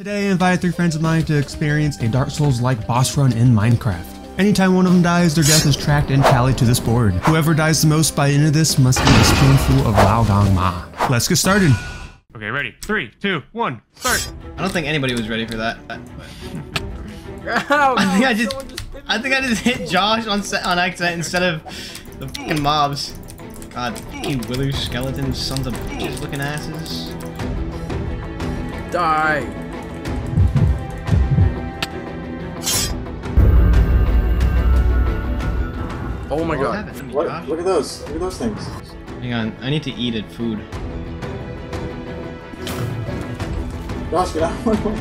Today, I invited three friends of mine to experience a Dark Souls-like boss run in Minecraft. Anytime one of them dies, their death is tracked and tallied to this board. Whoever dies the most by the end of this must eat a spoonful of Lao Gan Ma. Let's get started. Okay, ready? Three, two, one, start. I don't think anybody was ready for that. Ow, oh, I think I just, someone just hit I think I just hit Josh on set, on accident instead of the fucking mobs. God, fucking wither skeletons, sons of bitches looking asses. Die. Oh my god. happened to What? Look at those. Look at those things. Hang on, I need to eat it food. Josh, get out of my way.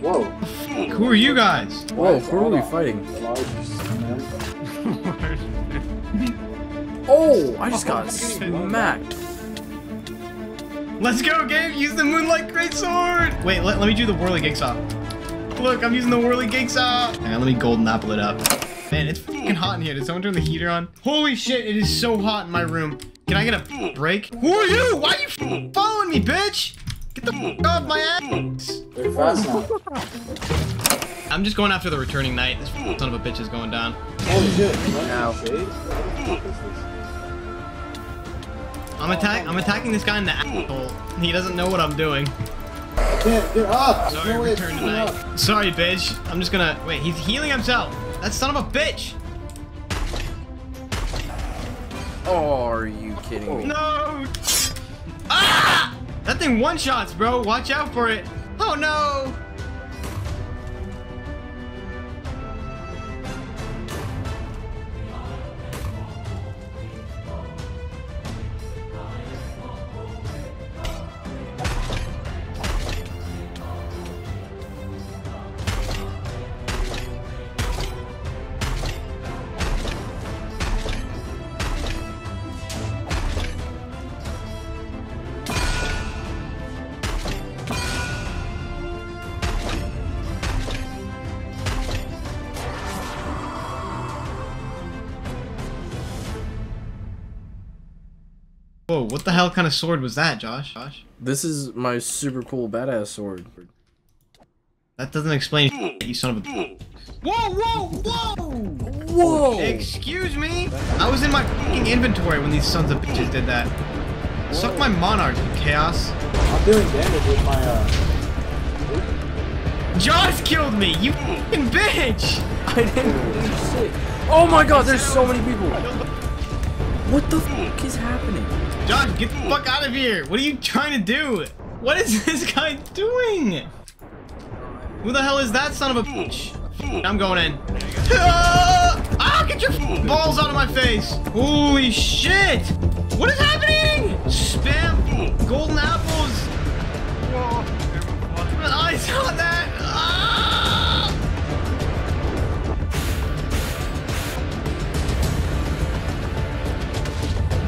Whoa. Who are you guys? Whoa, who are we fighting? The largest, man. Oh, I just got smacked. Let's go, Gabe! Use the Moonlight Greatsword! Wait, let, let me do the Whirligig Saw. Look, I'm using the Whirligig Saw! Hang on, let me golden apple it up. Man, it's fucking hot in here. Did someone turn the heater on? Holy shit, it is so hot in my room. Can I get a break? Who are you? Why are you following me, bitch? Get the off my ass! I'm just going after the returning knight. This son of a bitch is going down. Holy shit. Ow. Shade? What the fuck is this? I'm attack. I'm attacking this guy in the asshole. He doesn't know what I'm doing. I can't get up. Sorry, no way it's return tonight. up. Sorry, bitch. I'm just gonna wait. He's healing himself. That son of a bitch. Oh, are you kidding me? No. Ah! That thing one shots, bro. Watch out for it. Oh no. Whoa, what the hell kind of sword was that, Josh? Josh? This is my super cool badass sword. That doesn't explain you son of a. Whoa, whoa, whoa! Whoa! Excuse me? I was in my fucking inventory when these sons of bitches did that. Suck my monarch, you chaos. I'm doing damage with my, uh... Josh killed me, you fucking bitch! I didn't do shit. Oh my god, there's so many people. What the fuck is happening? Josh, get the fuck out of here! What are you trying to do? What is this guy doing? Who the hell is that son of a bitch? I'm going in. Ah! ah, get your balls out of my face! Holy shit! What is happening? Spam golden apples! Whoa. I saw that! Ah!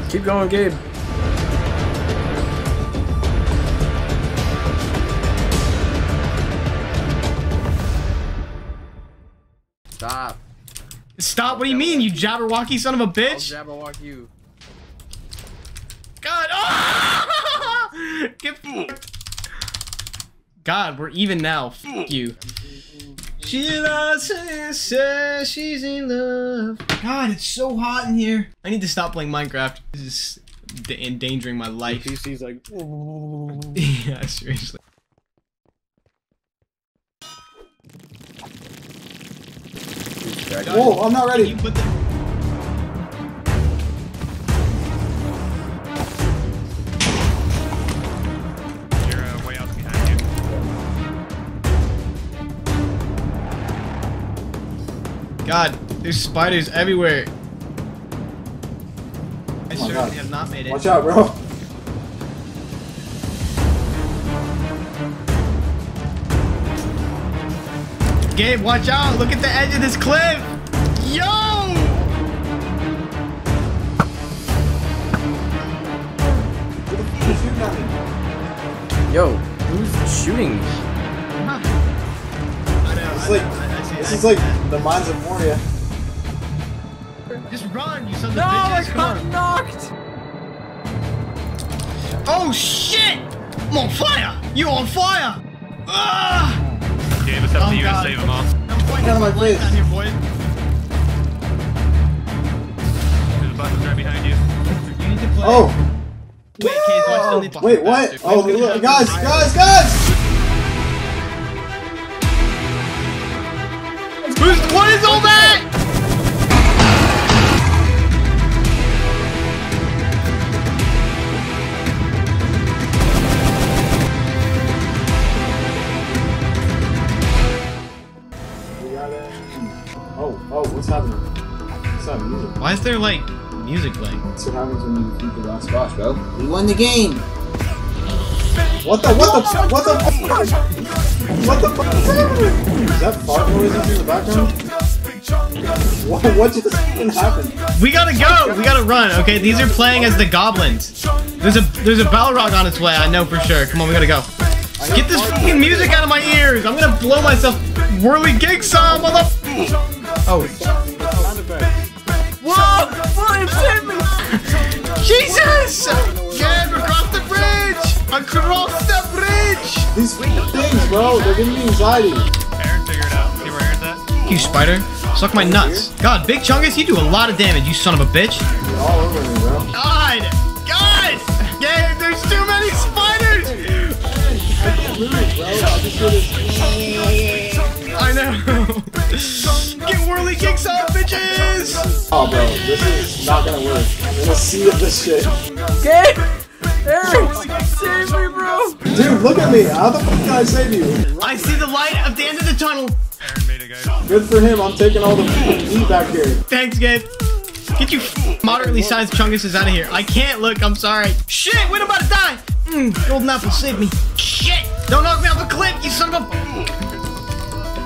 Keep going, Gabe. Stop, what do you mean, you Jabberwocky son of a I'll bitch? Jabberwock you. God! Ah! Get fucked. God, we're even now. Fuck you. She loves and says she's in love. God, it's so hot in here. I need to stop playing Minecraft. This is endangering my life. PC's like... yeah, seriously. Whoa, I'm not ready. put the You're uh, way out behind you. God, there's spiders everywhere. I my certainly God. have not made it. Watch out, bro. Gabe, watch out! Look at the edge of this cliff! Yo, who's shooting me? I know, It's I like, know, I- I this is like the Mines of Moria. Just run, you sons No, of I bitches! Come got on. knocked! Oh shit! I'm on fire! You're on fire! Ah! Gabe, it's up Oh, to you God. to save them all. I'm fighting Get out of my flames face. down here, boy. There's buttons right behind you. You need to play. Oh, Wait, okay, so I still need to wait, what? Oh, look, guys, guys, guys! Who's, what is all that? We got it. Oh, oh, what's happening? What's that music? Why is there like music playing? That's what happens when you defeat the last boss, bro. We won the game! What the, what the, what the, what the fuck is happening? Is that fart noises in the background? What, what just fucking happened? We gotta go. We gotta run. Okay, these are playing as the goblins. There's a there's a Balrog on its way. I know for sure. Come on, we gotta go. Get this fucking music out of my ears. I'm gonna blow myself. Whirly gig song, mother. Oh, Sound effects. Whoa! Flames hit me! Jesus! Get across the bridge. Across the bridge. These things, bro, they're giving me anxiety. Aaron, figure it out. See where Aaron's at? You spider, suck my nuts. God, Big Chungus, you do a lot of damage. You son of a bitch. They're all over me, bro. God, God. Yeah, there's too many spiders. I just. I know. Get whirly kicks off, bitches! Oh, bro, this is not gonna work. I'm in a sea of this shit. Okay! Eric! Save me, bro! Dude, look at me. How the fuck can I save you? I see the light at the end of the tunnel. Aaron made it, guys. Good for him. I'm taking all the meat back here. Thanks, Gabe. Get you moderately sized chunguses out of here. I can't look, I'm sorry. Shit, wait, I'm about to die! Mm, golden apple, save me. Shit! Don't knock me off the cliff, you son of a...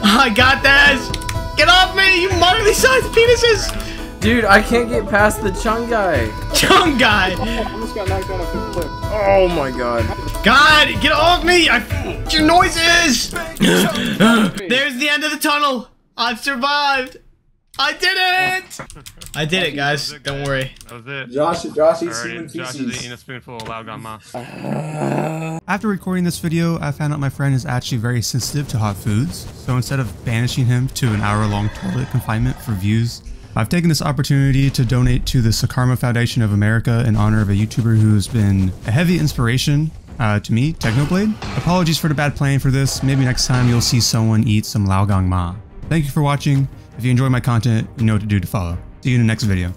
I got this! Get off me, you moderately sized penises! Dude, I can't get past the Chung guy. Chung guy! I almost got knocked down off the cliff. Oh my god. God, get off me! I your noises! There's the end of the tunnel. I've survived. I did it! I did it, guys. Don't worry. That was it. Josh, Josh eats human Alright, Josh is eating a spoonful of Lao Gan Ma. After recording this video, I found out my friend is actually very sensitive to hot foods, so instead of banishing him to an hour-long toilet confinement for views, I've taken this opportunity to donate to the Sarcoma Foundation of America in honor of a YouTuber who's been a heavy inspiration uh, to me, Technoblade. Apologies for the bad planning for this, maybe next time you'll see someone eat some Lao Gan Ma. Thank you for watching, if you enjoy my content, you know what to do to follow. See you in the next video.